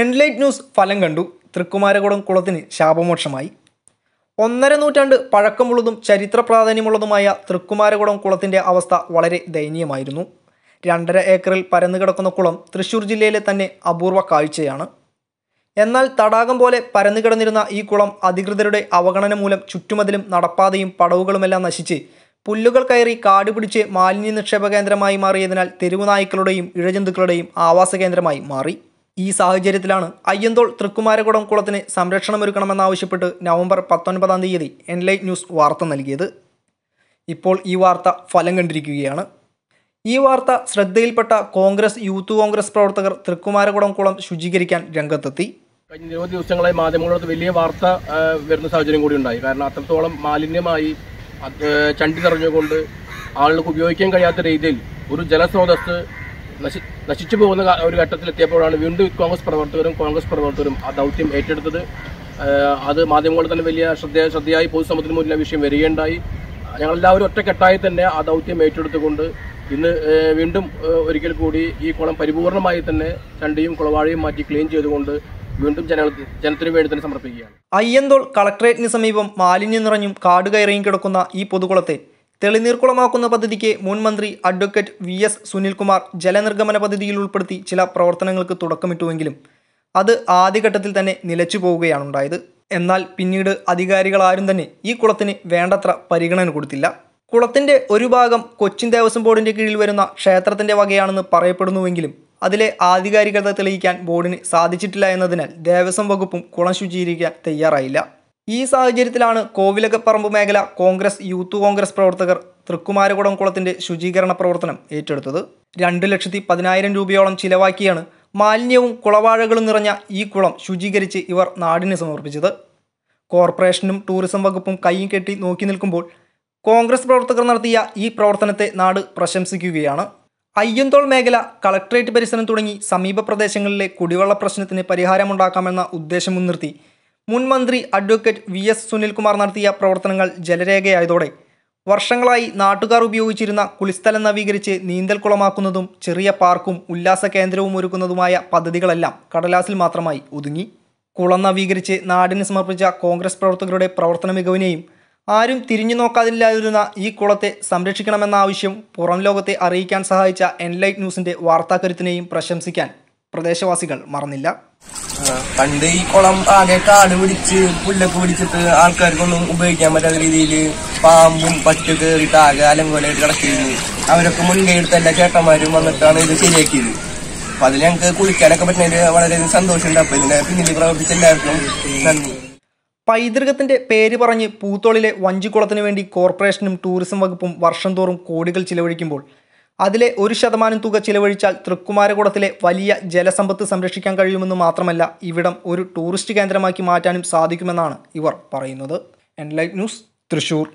Enlight news ഫലം കണ്ടു. തൃക്കുമാരകുളം കുളത്തിന് ശാപമോക്ഷമായി. ഒന്നര നൂറ്റാണ്ട് പഴക്കമുള്ളതും ചരിത്ര പ്രാധാന്യമുള്ളതുമായ തൃക്കുമാരകുളം കുളത്തിന്റെ അവസ്ഥ വളരെ ദയനീയമായിരുന്നു. രണ്ടര ഏക്കറിൽ പരന്നു കിടക്കുന്ന കുളം തൃശ്ശൂർ ജില്ലയിലെ തന്നെ അപൂർവ കാഴ്ചയാണ്. എന്നാൽ തടാകം പോലെ പരന്നു കിടന്നിരുന്ന ഈ കുളം അധികൃതരുടെ അവഗണന മൂലം ചുറ്റുമതിലും നടപ്പാതയും പടവുകളുമെല്ലാം നശിച്ച് പുല്ലുകൾ കയറി കാട് പിടിച്ച് മാലിന്യ നിക്ഷേപ കേന്ദ്രമായി മാറിയതിനാൽ തെരുവു നായ്ക്കളുടെയും ഇഴജന്തുക്കളുടെയും ആവാസ കേന്ദ്രമായി മാറി. ഈ സാഹചര്യത്തിലാണ് അയ്യന്തോൾ തൃക്കുമാരകുളം കുളത്തിന് സംരക്ഷണമൊരുക്കണമെന്നാവശ്യപ്പെട്ട് നവംബർ പത്തൊൻപതാം തീയതി എൻലൈറ്റ് ന്യൂസ് വാർത്ത നൽകിയത്. ഇപ്പോൾ ഈ വാർത്ത ഫലം കണ്ടിരിക്കുകയാണ്. ഈ വാർത്ത ശ്രദ്ധയിൽപ്പെട്ട കോൺഗ്രസ് യൂത്ത് കോൺഗ്രസ് പ്രവർത്തകർ തൃക്കുമാരകുളം കുളം ശുചീകരിക്കാൻ രംഗത്തെത്തി. കഴിഞ്ഞ നിരവധി ദിവസങ്ങളായി മാധ്യമങ്ങളോട് വലിയ വാർത്ത വരുന്ന സാഹചര്യം കൂടി ഉണ്ടായി. കാരണം അത്രത്തോളം മാലിന്യമായി ചണ്ടി നിറഞ്ഞുകൊണ്ട് ആളുകൾക്ക് ഉപയോഗിക്കാൻ കഴിയാത്ത രീതിയിൽ ഒരു ജലസ്രോതസ് നശി നശിച്ചു പോകുന്ന ഒരു ഘട്ടത്തിലെത്തിയപ്പോഴാണ് വീണ്ടും കോൺഗ്രസ് പ്രവർത്തകരും കോൺഗ്രസ് പ്രവർത്തകരും ആ ദൗത്യം ഏറ്റെടുത്തത്. അത് മാധ്യമങ്ങളിൽ തന്നെ വലിയ ശ്രദ്ധ ശ്രദ്ധയായി പൊതുസമൂഹത്തിന് മുന്നിൽ വിഷയം വരികയുണ്ടായി. ഞങ്ങളെല്ലാവരും ഒറ്റക്കെട്ടായി തന്നെ ആ ദൗത്യം ഏറ്റെടുത്തുകൊണ്ട് ഇന്ന് വീണ്ടും ഒരിക്കൽ കൂടി ഈ കുളം പരിപൂർണമായി തന്നെ ചണ്ടിയും കുളവാഴയും മാറ്റി ക്ലീൻ ചെയ്തുകൊണ്ട് വീണ്ടും ജന ജനത്തിനു വേണ്ടി തന്നെ സമർപ്പിക്കുകയാണ്. അയ്യന്തോൾ കളക്ടറേറ്റിന് സമീപം മാലിന്യം നിറഞ്ഞും കാട് കയറിയും കിടക്കുന്ന ഈ പൊതുകുളത്തെ തെളിനീർക്കുളമാക്കുന്ന പദ്ധതിക്ക് മുൻ മന്ത്രി അഡ്വക്കേറ്റ് വി എസ് സുനിൽകുമാർ ജലനിർഗമന പദ്ധതിയിൽ ഉൾപ്പെടുത്തി ചില പ്രവർത്തനങ്ങൾക്ക് തുടക്കമിട്ടുവെങ്കിലും അത് ആദ്യഘട്ടത്തിൽ തന്നെ നിലച്ചു പോവുകയാണുണ്ടായത്. എന്നാൽ പിന്നീട് അധികാരികളാരും തന്നെ ഈ കുളത്തിന് വേണ്ടത്ര പരിഗണന കൊടുത്തില്ല. കുളത്തിന്റെ ഒരു ഭാഗം കൊച്ചിൻ ദേവസ്വം ബോർഡിന്റെ കീഴിൽ വരുന്ന ക്ഷേത്രത്തിന്റെ വകയാണെന്ന് പറയപ്പെടുന്നുവെങ്കിലും അതിലെ ആധികാരികത തെളിയിക്കാൻ ബോർഡിന് സാധിച്ചിട്ടില്ല എന്നതിനാൽ ദേവസ്വം വകുപ്പും കുളം ശുചീകരിക്കാൻ തയ്യാറായില്ല. ഈ സാഹചര്യത്തിലാണ് കോവിലകപ്പറമ്പ് മേഖല കോൺഗ്രസ് യൂത്ത് കോൺഗ്രസ് പ്രവർത്തകർ തൃക്കുമാരകുടം കുളത്തിന്റെ ശുചീകരണ പ്രവർത്തനം ഏറ്റെടുത്തത്. രണ്ട് ലക്ഷത്തി പതിനായിരം രൂപയോളം ചിലവാക്കിയാണ് മാലിന്യവും കുളവാഴകളും നിറഞ്ഞ ഈ കുളം ശുചീകരിച്ച് ഇവർ നാടിന് സമർപ്പിച്ചത്. കോർപ്പറേഷനും ടൂറിസം വകുപ്പും കൈയും കെട്ടി നോക്കി നിൽക്കുമ്പോൾ കോൺഗ്രസ് പ്രവർത്തകർ നടത്തിയ ഈ പ്രവർത്തനത്തെ നാട് പ്രശംസിക്കുകയാണ്. അയ്യന്തോൾ മേഖല കളക്ട്രേറ്റ് പരിസരം തുടങ്ങി സമീപ പ്രദേശങ്ങളിലെ കുടിവെള്ള പ്രശ്നത്തിന് പരിഹാരമുണ്ടാക്കാമെന്ന ഉദ്ദേശം മുൻനിർത്തി മുൻ മന്ത്രി അഡ്വക്കേറ്റ് വി എസ് സുനിൽകുമാർ നടത്തിയ പ്രവർത്തനങ്ങൾ ജലരേഖയായതോടെ വർഷങ്ങളായി നാട്ടുകാർ ഉപയോഗിച്ചിരുന്ന കുളിസ്ഥലം നവീകരിച്ച് നീന്തൽക്കുളമാക്കുന്നതും ചെറിയ പാർക്കും ഉല്ലാസ കേന്ദ്രവും ഒരുക്കുന്നതുമായ പദ്ധതികളെല്ലാം കടലാസിൽ മാത്രമായി ഒതുങ്ങി. കുളം നവീകരിച്ച് നാടിന് സമർപ്പിച്ച കോൺഗ്രസ് പ്രവർത്തകരുടെ പ്രവർത്തന മികവിനെയും ആരും തിരിഞ്ഞു നോക്കാതില്ലാതിരുന്ന ഈ കുളത്തെ സംരക്ഷിക്കണമെന്ന ആവശ്യം പുറം ലോകത്തെ അറിയിക്കാൻ സഹായിച്ച എൻലൈറ്റ് ന്യൂസിന്റെ വാർത്താക്കരുത്തിനെയും പ്രശംസിക്കാൻ പ്രദേശവാസികൾ മറന്നില്ല. പണ്ട് ഈ കുളം ആകെ കാട് പിടിച്ച് പുല്ലൊക്കെ പിടിച്ചിട്ട് ആൾക്കാർക്കൊന്നും ഉപയോഗിക്കാൻ പറ്റാത്ത രീതിയിൽ പാമ്പും പച്ച കയറിയിട്ട് ആകെ അലങ്കോലായിട്ട് കിടക്കിയിരുന്നു അവരൊക്കെ മുൻകൈ എടുത്ത എല്ലാ ചേട്ടന്മാരും വന്നിട്ടാണ് ഇത് ശരിയാക്കിയത്. അപ്പൊ അതിൽ ഞങ്ങൾക്ക് കുളിക്കാനൊക്കെ പറ്റുന്നതിൽ വളരെയധികം സന്തോഷമുണ്ട്. അപ്പൊ ഇതിന്റെ പിന്നിൽ പ്രവർത്തിച്ച എല്ലാവർക്കും നന്ദി. പൈതൃകത്തിന്റെ പേര് പറഞ്ഞ് പൂത്തോളിലെ വഞ്ചിക്കുളത്തിനു വേണ്ടി കോർപ്പറേഷനും ടൂറിസം വകുപ്പും വർഷം തോറും കോടികൾ ചിലവഴിക്കുമ്പോൾ അതിലെ ഒരു ശതമാനം തുക ചിലവഴിച്ചാൽ തൃക്കുമാരകുളത്തിലെ വലിയ ജലസമ്പത്ത് സംരക്ഷിക്കാൻ കഴിയുമെന്ന് മാത്രമല്ല ഇവിടം ഒരു ടൂറിസ്റ്റ് കേന്ദ്രമാക്കി മാറ്റാനും സാധിക്കുമെന്നാണ് ഇവർ പറയുന്നത്. Enlight news Thrissur.